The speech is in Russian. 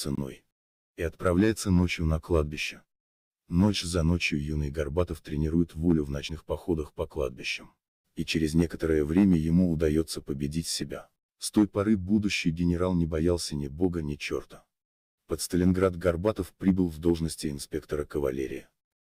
ценой. И отправляется ночью на кладбище. Ночь за ночью юный Горбатов тренирует волю в ночных походах по кладбищам. И через некоторое время ему удается победить себя. С той поры будущий генерал не боялся ни бога ни черта. Под Сталинград Горбатов прибыл в должности инспектора кавалерии.